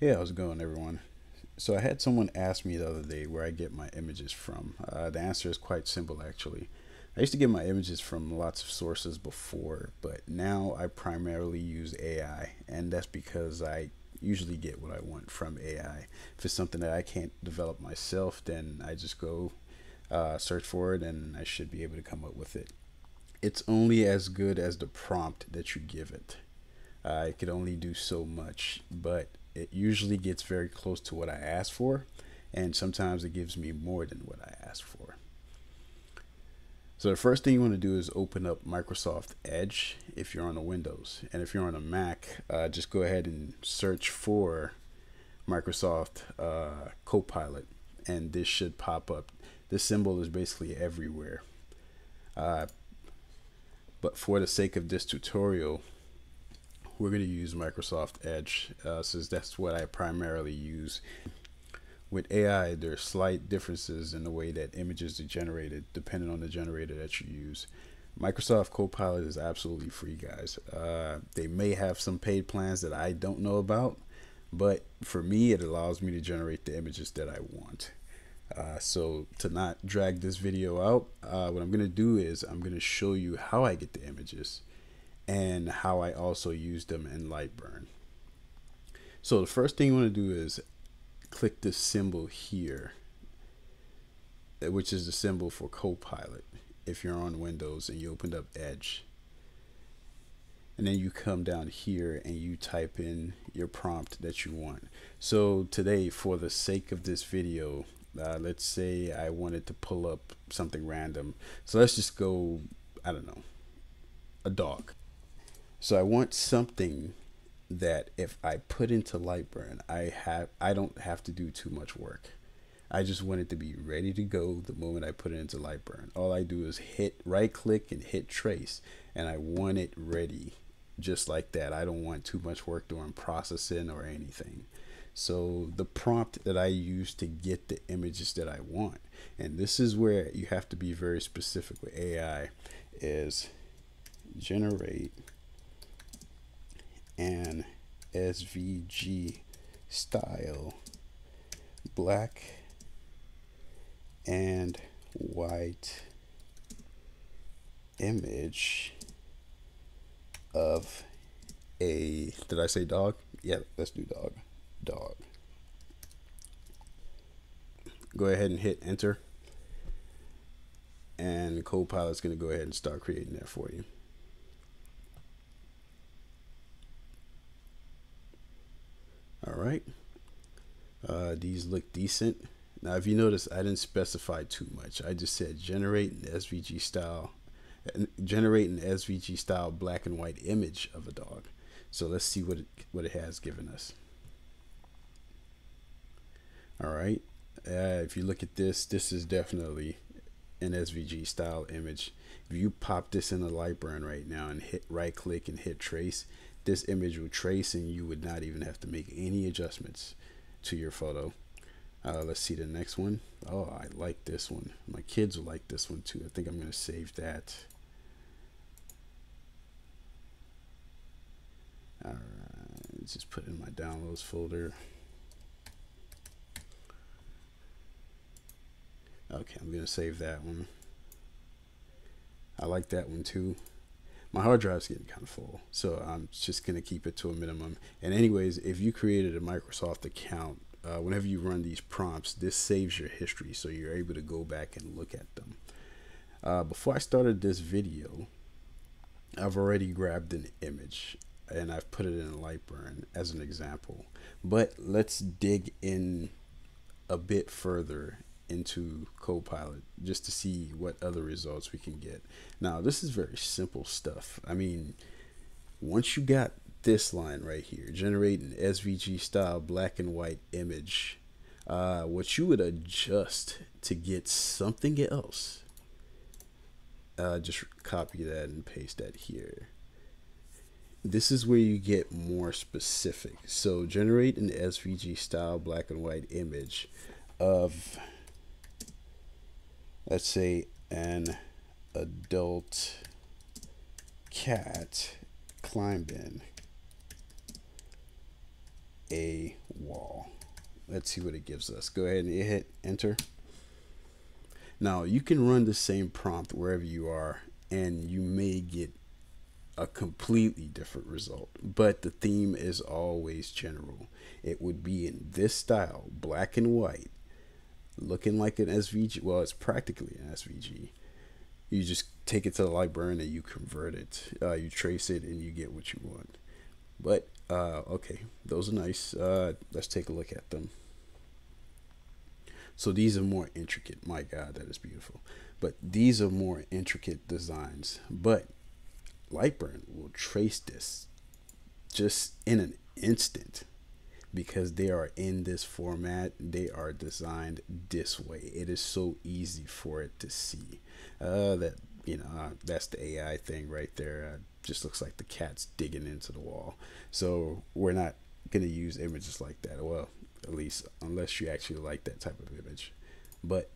Hey, how's it going, everyone? So I had someone ask me the other day where I get my images from. Uh, the answer is quite simple, actually. I used to get my images from lots of sources before, but now I primarily use AI, and that's because I usually get what I want from AI. If it's something that I can't develop myself, then I just go uh, search for it, and I should be able to come up with it. It's only as good as the prompt that you give it. Uh, could only do so much, but it usually gets very close to what I asked for, and sometimes it gives me more than what I asked for. So the first thing you want to do is open up Microsoft Edge if you're on a Windows, and if you're on a Mac, uh, just go ahead and search for Microsoft uh, Copilot, and this should pop up. This symbol is basically everywhere. Uh, but for the sake of this tutorial, we're going to use Microsoft Edge uh, since that's what I primarily use. With AI, there are slight differences in the way that images are generated depending on the generator that you use. Microsoft Copilot is absolutely free, guys. Uh, they may have some paid plans that I don't know about, but for me, it allows me to generate the images that I want. Uh, so to not drag this video out, uh, what I'm going to do is I'm going to show you how I get the images and how I also use them in Lightburn. So the first thing you want to do is click this symbol here, uh, which is the symbol for Copilot if you're on Windows and you opened up Edge. And then you come down here and you type in your prompt that you want. So today, for the sake of this video, uh, let's say I wanted to pull up something random. So let's just go, I don't know, a dog. So I want something that if I put into Lightburn, I have I don't have to do too much work. I just want it to be ready to go the moment I put it into Lightburn. All I do is hit right click and hit trace and I want it ready just like that. I don't want too much work during processing or anything. So the prompt that I use to get the images that I want, and this is where you have to be very specific with AI, is generate SVG style black and white image of a did I say dog? Yeah, let's do dog. Dog. Go ahead and hit enter. And Copilot's going to go ahead and start creating that for you. all right uh, these look decent. Now if you notice I didn't specify too much. I just said generate an SVG style generate an SVG style black and white image of a dog. So let's see what it, what it has given us. All right. Uh, if you look at this this is definitely an SVG style image. If you pop this in the Lightburn right now and hit right click and hit trace this image will trace and you would not even have to make any adjustments to your photo. Uh, let's see the next one. Oh, I like this one. My kids will like this one too. I think I'm going to save that. All right, let's just put in my downloads folder. Okay, I'm going to save that one. I like that one too my hard drive's getting kind of full, so I'm just gonna keep it to a minimum. And anyways, if you created a Microsoft account, uh, whenever you run these prompts, this saves your history, so you're able to go back and look at them. Uh, before I started this video, I've already grabbed an image and I've put it in Lightburn as an example. But let's dig in a bit further into Copilot just to see what other results we can get. Now, this is very simple stuff. I mean, once you got this line right here, generate an SVG style black and white image, uh, what you would adjust to get something else, uh, just copy that and paste that here. This is where you get more specific. So generate an SVG style black and white image of let's say an adult cat climbed in a wall. Let's see what it gives us. Go ahead and hit enter. Now you can run the same prompt wherever you are and you may get a completely different result, but the theme is always general. It would be in this style, black and white, looking like an SVG. Well, it's practically an SVG. You just take it to the Lightburn and you convert it. Uh, you trace it and you get what you want. But uh, okay, those are nice. Uh, let's take a look at them. So these are more intricate. My God, that is beautiful. But these are more intricate designs. But Lightburn will trace this just in an instant because they are in this format. They are designed this way. It is so easy for it to see. Uh, that you know, uh, that's the AI thing right there. Uh, just looks like the cat's digging into the wall. So we're not gonna use images like that. Well, at least unless you actually like that type of image. But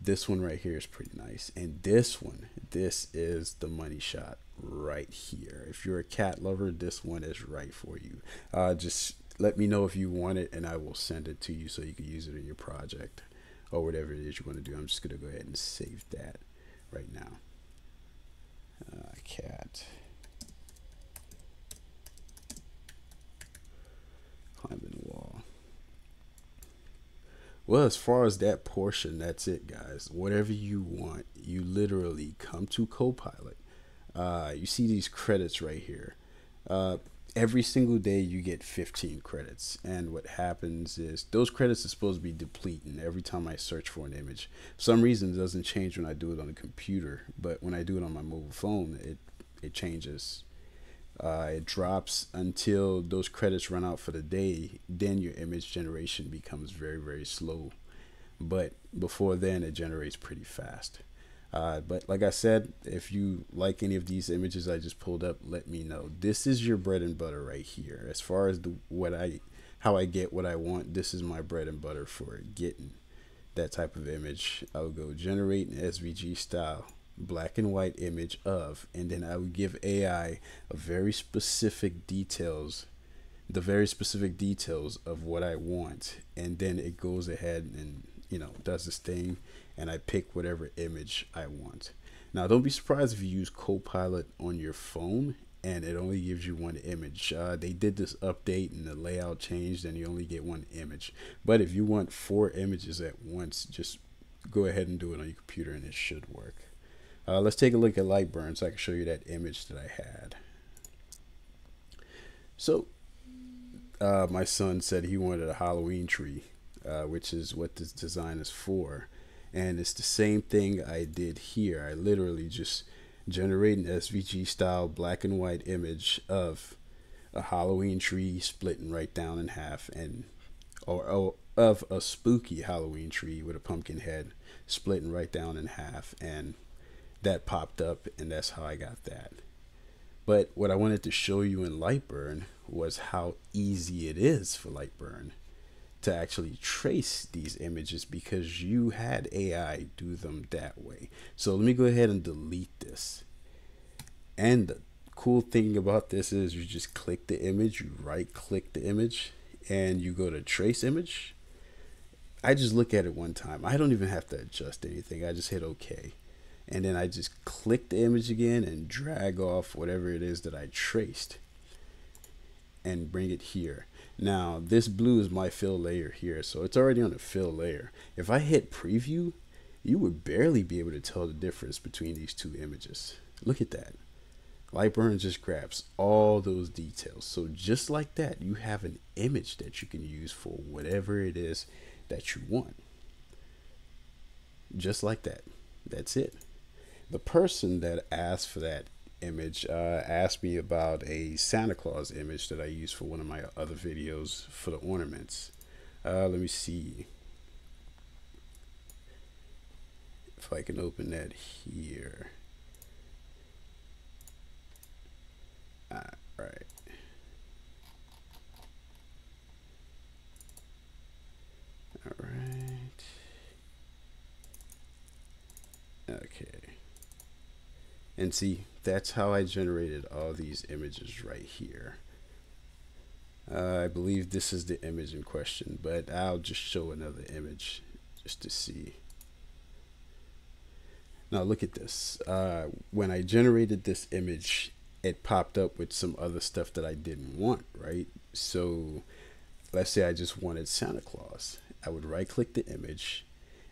this one right here is pretty nice. And this one, this is the money shot right here. If you're a cat lover, this one is right for you. Uh, just let me know if you want it and I will send it to you so you can use it in your project or whatever it is you want to do. I'm just going to go ahead and save that right now. Uh, cat. Climbing wall. Well, as far as that portion, that's it, guys. Whatever you want, you literally come to Copilot. Uh, you see these credits right here. Uh, every single day you get 15 credits. And what happens is those credits are supposed to be depleting every time i search for an image. For some reason it doesn't change when i do it on a computer but when i do it on my mobile phone it it changes. Uh, it drops until those credits run out for the day. Then your image generation becomes very very slow. But before then it generates pretty fast uh, but like I said, if you like any of these images I just pulled up, let me know. This is your bread and butter right here. As far as the what I how I get what I want, this is my bread and butter for getting that type of image. I would go generate an SVG style black and white image of, and then I would give AI a very specific details, the very specific details of what I want, and then it goes ahead and you know does this thing and I pick whatever image I want. Now, don't be surprised if you use Copilot on your phone and it only gives you one image. Uh, they did this update and the layout changed and you only get one image. But if you want four images at once, just go ahead and do it on your computer and it should work. Uh, let's take a look at Lightburn so I can show you that image that I had. So, uh, my son said he wanted a Halloween tree, uh, which is what this design is for and it's the same thing I did here. I literally just generate an SVG style black and white image of a Halloween tree splitting right down in half and or, or of a spooky Halloween tree with a pumpkin head splitting right down in half and that popped up and that's how I got that. But what I wanted to show you in Lightburn was how easy it is for Lightburn to actually trace these images because you had AI do them that way. So let me go ahead and delete this. And the cool thing about this is you just click the image, you right click the image, and you go to trace image. I just look at it one time. I don't even have to adjust anything. I just hit OK. And then I just click the image again and drag off whatever it is that I traced and bring it here. Now, this blue is my fill layer here, so it's already on the fill layer. If I hit preview, you would barely be able to tell the difference between these two images. Look at that. Lightburn just grabs all those details. So just like that, you have an image that you can use for whatever it is that you want. Just like that. That's it. The person that asked for that image uh, asked me about a Santa Claus image that I used for one of my other videos for the ornaments. Uh, let me see if I can open that here. All right. All right. Okay. And see, that's how I generated all these images right here. Uh, I believe this is the image in question, but I'll just show another image just to see. Now look at this. Uh, when I generated this image, it popped up with some other stuff that I didn't want, right? So let's say I just wanted Santa Claus. I would right click the image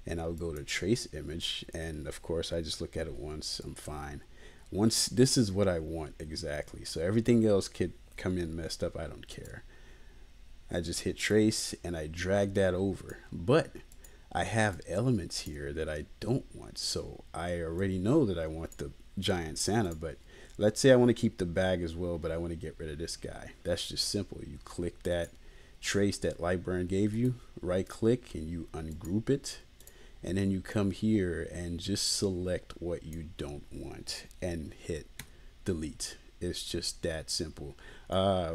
and I'll go to trace image. And of course, I just look at it once, I'm fine. Once this is what I want exactly. So everything else could come in messed up. I don't care. I just hit trace and I drag that over. But I have elements here that I don't want. So I already know that I want the giant Santa, but let's say I want to keep the bag as well, but I want to get rid of this guy. That's just simple. You click that trace that Lightburn gave you, right click and you ungroup it. And then you come here and just select what you don't want and hit delete. It's just that simple. Uh,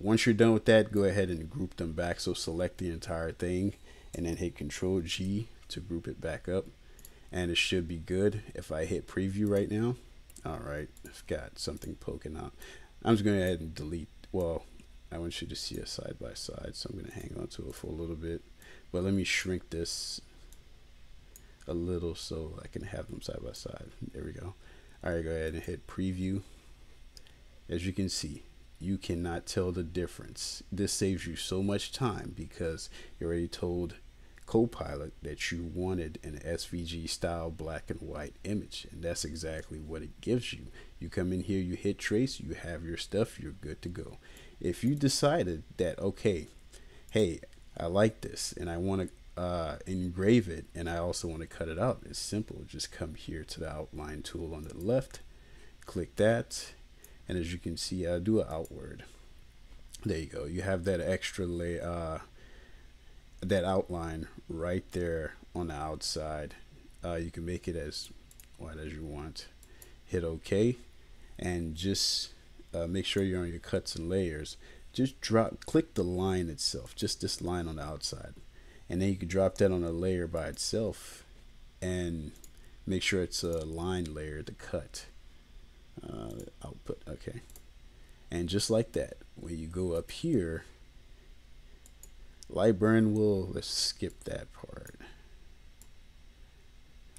once you're done with that, go ahead and group them back. So select the entire thing and then hit Control G to group it back up. And it should be good. If I hit preview right now, all right, I've got something poking out. I'm just going to go ahead and delete. Well, I want you to see it side by side, so I'm going to hang on to it for a little bit. But let me shrink this a little so I can have them side by side. There we go. All right, go ahead and hit preview. As you can see, you cannot tell the difference. This saves you so much time because you already told Copilot that you wanted an SVG style black and white image, and that's exactly what it gives you. You come in here, you hit trace, you have your stuff, you're good to go. If you decided that, okay, hey, I like this and I want to uh, engrave it and I also want to cut it out, it's simple. Just come here to the outline tool on the left, click that, and as you can see I do an outward. There you go you have that extra lay uh, that outline right there on the outside. Uh, you can make it as wide as you want. Hit OK and just uh, make sure you're on your cuts and layers. Just drop click the line itself just this line on the outside and then you can drop that on a layer by itself and make sure it's a line layer to cut uh, output okay? And just like that when you go up here Lightburn will let's skip that part.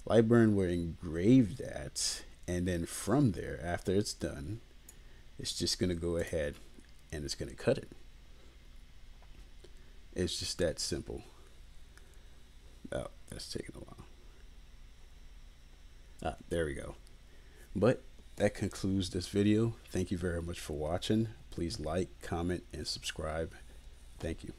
Lightburn will engrave that and then from there after it's done it's just gonna go ahead and it's gonna cut it. It's just that simple oh that's taking a while ah there we go but that concludes this video. Thank you very much for watching. Please like, comment, and subscribe. Thank you.